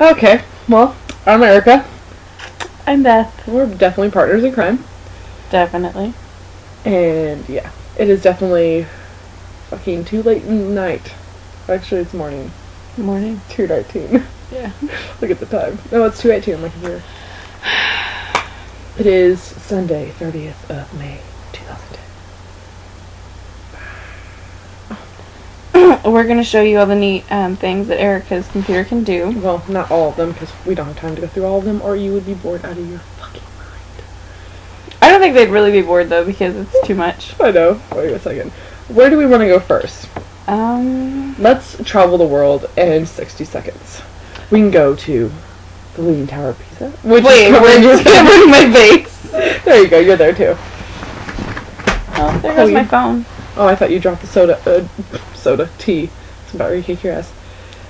Okay, well, I'm Erica. I'm Beth. We're definitely partners in crime. Definitely. And yeah, it is definitely fucking too late in the night. Actually, it's morning. Morning. 2.19. Yeah. Look at the time. No, it's 2.18 on my computer. It is Sunday, 30th of May, 2010. We're gonna show you all the neat um, things that Erica's computer can do. Well, not all of them, because we don't have time to go through all of them, or you would be bored out of your fucking mind. I don't think they'd really be bored though because it's too much. I know. Wait a second. Where do we want to go first? Um. Let's travel the world in 60 seconds. We can go to the Leaning Tower of Pisa. Which Wait, we're covering my face. There you go. You're there too. Oh, there Oh, goes you- my phone. Oh, I thought you dropped the soda. Uh, soda. Tea. It's about to kick your ass.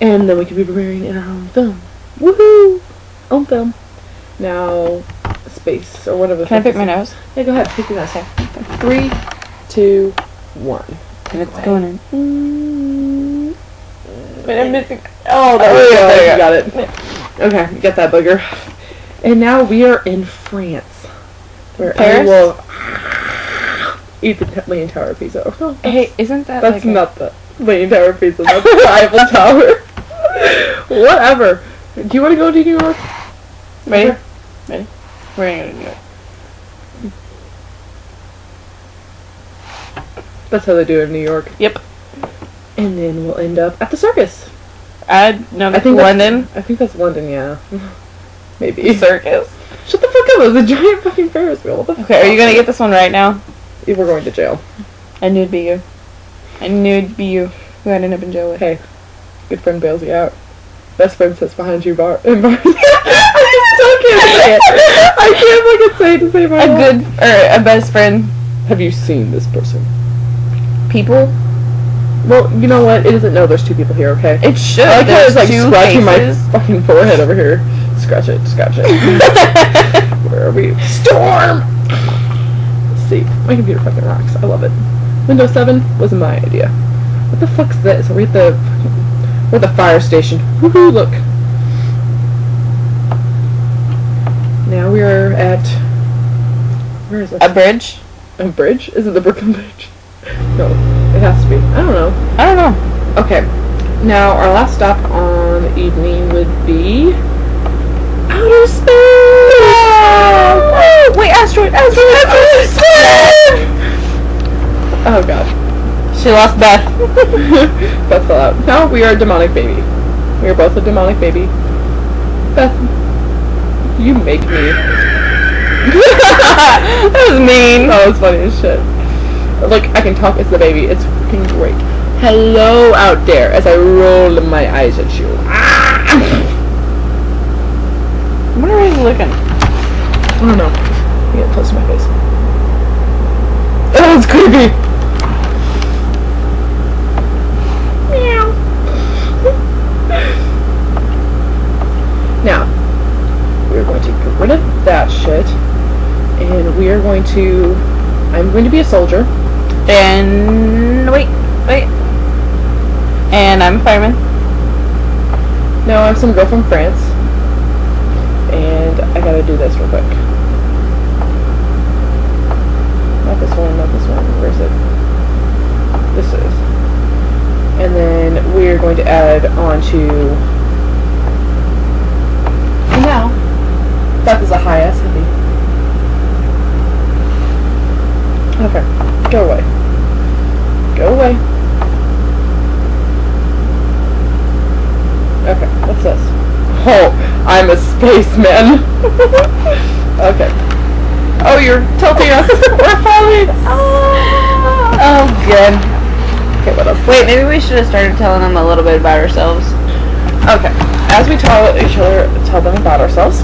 And then we could be premiering in our own film. Woohoo! Own film. Now, space or whatever. the Can I pick my nose? Yeah, go ahead. Pick your nose. Three, two, one. And it's going in. Mm. But I'm missing. Oh, Oh, yeah, you got it. Okay, get that booger. And now we are in France. Where Paris? I will eat the t- Leaning Tower of Pisa. Oh, Hey, isn't that that's like a- not the Leaning Tower of Pisa. That's the Eiffel Tower. Whatever. Do you want to go to New York? Ready? Okay. Ready? We're gonna go to New York. That's how they do it in New York. Yep. And then we'll end up at the circus. I no, I think London I think that's London, yeah. Maybe. circus. Shut the fuck up! It was a giant fucking Ferris wheel. What the Okay, are you gonna get this one right now? We're going to jail. I knew it'd be you. I knew it'd be you who I'd end up in jail with. Hey, good friend bails you out. Best friend sits behind you bar. And bar- I still can't say it. I can't fucking say it to save my A life. good or a best friend. Have you seen this person? People. Well, you know what? It doesn't know there's two people here. Okay. It should. I like how it's like scratching faces. my fucking forehead over here. Scratch it, scratch it. Where are we? Storm. Let's see. My computer fucking rocks. I love it. Windows 7 was my idea. What the fuck's this? Are we at the we're at the fire station? Woohoo! Look. Now we are at where is this? a bridge. A bridge? Is it the Brooklyn Bridge? No, it has to be. I don't know. I don't know. Okay. Now our last stop on the evening would be outer space. Oh, wait, asteroid, asteroid, asteroid. Oh god. she lost Beth. Beth fell out. Now we are a demonic baby. We are both a demonic baby. Beth, you make me. that was mean. Oh, was funny as shit. Look, I can talk as the baby. It's freaking great. Hello out there as I roll my eyes at you. Ah! What are you looking? I don't know. Let Get close to my face. Oh, it's creepy. Meow. now, we're going to get rid of that shit, and we are going to. I'm going to be a soldier. And wait, wait. And I'm a fireman. Now, I'm some girl from France, and I gotta do this real quick. Not this not this one. Where is it? This is. And then we're going to add on to. And now, that is a high ass heavy. Okay, go away. Go away. Okay, what's this? Oh, I'm a spaceman. okay. Oh, you're tilting us. We're falling. oh, oh, good. Okay, what else? Wait, maybe we should have started telling them a little bit about ourselves. Okay. As we tell each other, tell them about ourselves,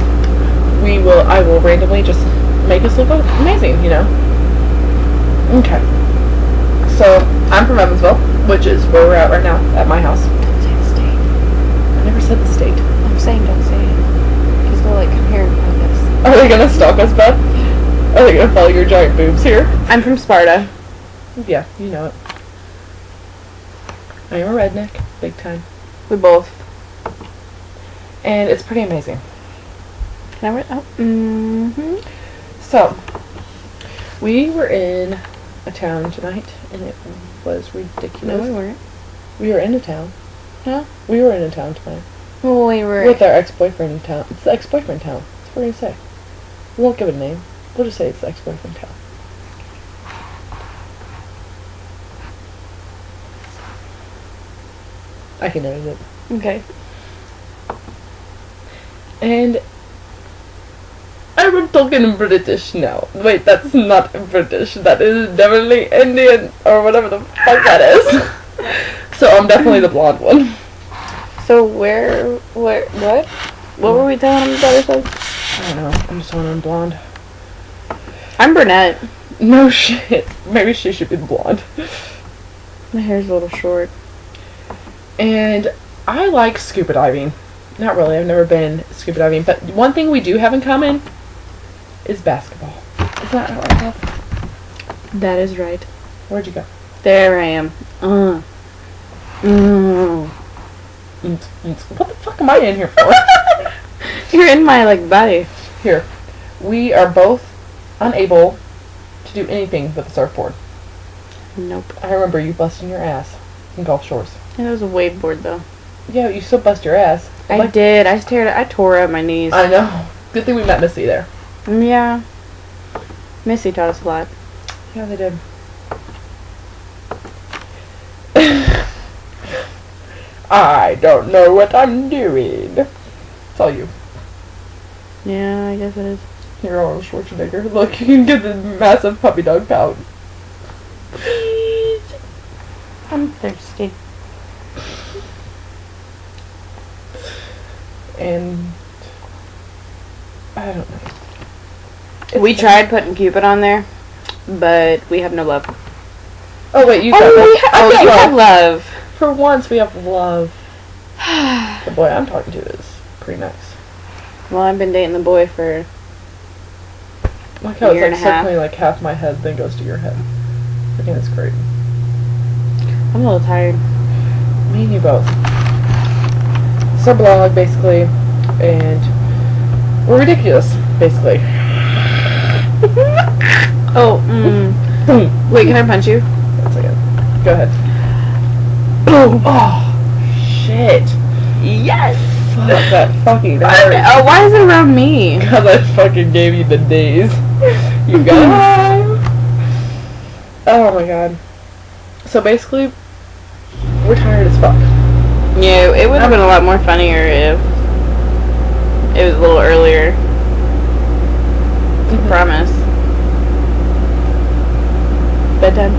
we will. I will randomly just make us look amazing. You know. Okay. So I'm from Evansville, which is where we're at right now, at my house. Don't say the state. I never said the state. I'm saying don't say it. Because they'll like come here and find us. Are they gonna stalk us, Beth? Are they gonna follow your giant boobs here? I'm from Sparta. Yeah, you know it. I am a redneck, big time. We both. and it's pretty amazing. Can I wear? Oh. Mm-hmm. So, we were in a town tonight, and it was ridiculous. No, we weren't. We were in a town. Huh? We were in a town tonight. Well, we were. With our ex-boyfriend in town. It's the ex-boyfriend town. That's what we're gonna say. We won't give it a name. We'll just say it's ex-boyfriend town. I can edit it. okay. And I'm talking British now. Wait, that's not British. That is definitely Indian or whatever the fuck that is. so I'm definitely the blonde one. So where? Where? What? What were we telling about ourselves? I don't know. I'm just telling I'm. Brunette. No shit. Maybe she should be blonde. My hair's a little short. And I like scuba diving. Not really. I've never been scuba diving, but one thing we do have in common is basketball. Is that how I have? That is right. Where'd you go? There I am. Uh. Mm. What the fuck am I in here for? You're in my like body. Here, we are both unable to do anything with the surfboard. Nope. I remember you busting your ass in Gulf Shores. It was a waveboard though. Yeah, you still bust your ass. I Like- did. I teared. I tore up my knees. I know. Good thing we met Missy there. Mm, yeah. Missy taught us a lot. Yeah, they did. I don't know what I'm doing. It's all you. Yeah, I guess it is. You're Arnold Schwarzenegger. Look, you can get the massive puppy dog pout. Please. I'm thirsty. And I don't know. we tried putting Cupid on there, but we have no love. Oh wait, you oh, got we that. ha- oh, you have love. For once, we have love. The boy I'm talking to is pretty nice. well, I've been dating the boy for Like how it's like and a half. circling like half my head, then goes to your head. I think that's great. I'm a little tired. Me and you both. It's our blog, basically, and we're ridiculous, basically. Oh, mm. Wait, can I punch you? One second. Go ahead. Boom. Oh, shit. Yes. Fuck, that fucking hurt. Oh, why is it around me? Because I fucking gave you the days. You got Oh my god. So basically, we're tired as fuck. Yeah, it would have been a lot more funnier if it was a little earlier. Mm-hmm. Promise. Bedtime.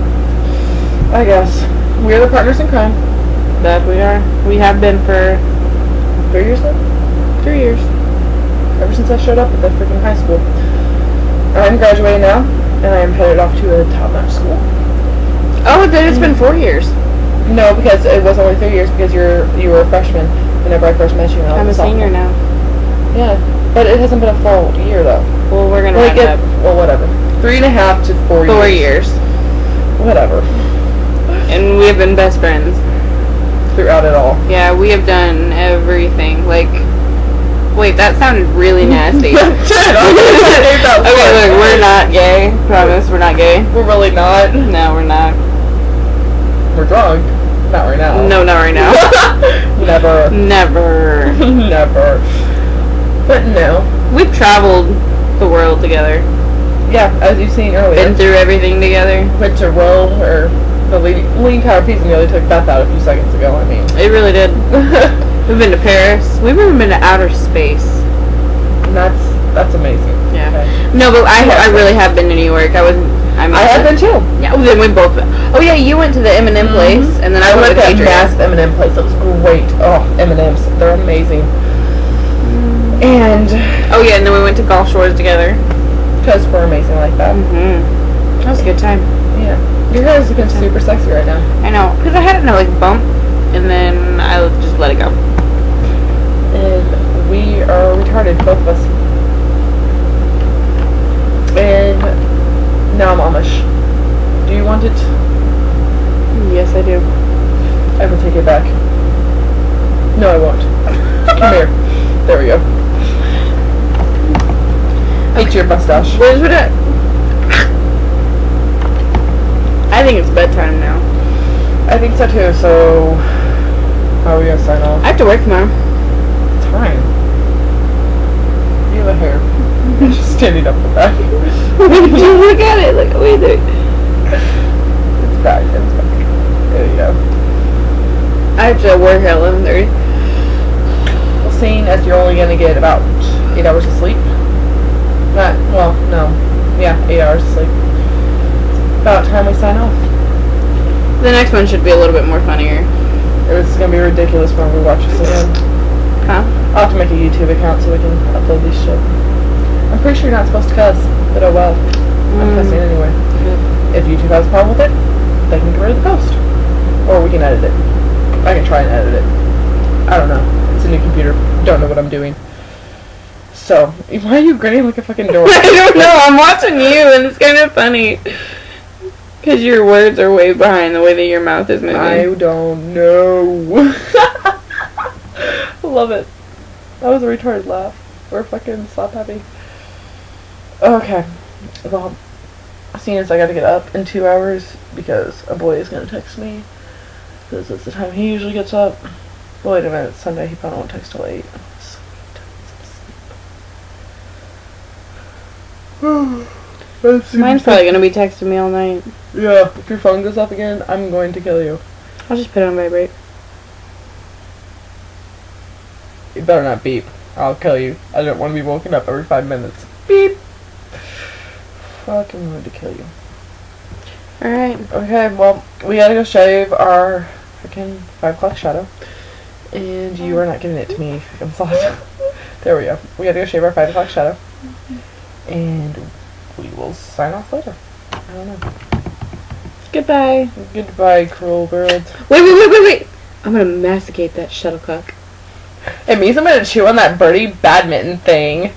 I guess. We're the partners in crime. That we are. We have been for Three years now? three years. Ever since I showed up at the freaking high school. I'm graduating now, and I am headed off to a top-notch school. Oh, then it's been four years. No, because it was only three years because you're you were a freshman whenever I first met you. I'm a senior now. Yeah, but it hasn't been a full year though. Well, we're gonna Like it, well, whatever. Three and a half to four, Four years. years. Whatever. And we have been best friends. Throughout it all. Yeah, we have done everything. Like, wait, that sounded really nasty. Shut up. okay, look, we're not gay. Promise, we're not gay. We're really not. No, we're not. We're drunk. Not right now. No, not right now. Never. Never. Never. But no. We've traveled the world together. Yeah, as you've seen earlier. Been through everything together. went to Rome or the Leaning, Leaning Tower Pisa nearly took Beth out a few seconds ago. I mean, It really did. We've been to Paris. We've even been to outer space. that's that's amazing. Yeah. Okay. No, but I I really have been to New York. I was. I mean, I have been too. Yeah, well, then we both. Oh yeah, you went to the M&M place, and then I, I went to the Adrian. massive M&M place. It was great. Oh, M&Ms, they're amazing. And Oh yeah, and then we went to Gulf Shores together. because we're amazing like that. Mm-hmm. That was a good time. Yeah. Your hair is looking super sexy right now. I know, because I had it in a like bump, and then I just let it go. And we are retarded, both of us. And now I'm Amish. Do you want it? Yes, I do. I will take it back. No, I won't. Come here. There we go. Eat your mustache. Where's what? I I think it's bedtime now. I think so too, so how are we gonna sign off? I have to work tomorrow. Time. You have a hair. Just standing up with that. Look at it. Look, wait there. It's back, it's back. There you go. I have to work at 11:30. Well, seeing as you're only gonna get about eight hours of sleep. Not, well, no. Yeah, eight hours of sleep. It's about time we sign off. The next one should be a little bit more funnier. It's gonna be ridiculous when we watch this again. Huh? I'll have to make a YouTube account so we can upload this shit. I'm pretty sure you're not supposed to cuss, but oh well. I'm Mm. cussing anyway. If YouTube has a problem with it, they can get rid of the post. Or we can edit it. I can try and edit it. I don't know. It's a new computer. Don't know what I'm doing. So, why are you grinning like a fucking dork? I don't know. I'm watching you, and it's kind of funny. Because your words are way behind the way that your mouth is moving. I don't know. Love it. That was a retarded laugh. We're fucking slap happy. Okay. Well, seeing as I gotta get up in two hours because a boy is gonna text me. Because that's the time he usually gets up. Well, wait a minute. Sunday he probably won't text till 8. Sweet. That Mine's probably going to be texting me all night. Yeah, if your phone goes off again, I'm going to kill you. I'll just put it on vibrate. You better not beep. I'll kill you. I don't want to be woken up every five minutes. Beep. Fucking wanted to kill you. Alright. Okay, well, we gotta go shave our freaking five o'clock shadow. And you are not giving it to me, fucking slut. There we go. We gotta go shave our five o'clock shadow. And we will sign off later. I don't know. Goodbye. Goodbye, cruel world. Wait, wait, wait, wait, wait. I'm going to masticate that shuttlecock. It means I'm gonna chew on that birdie badminton thing.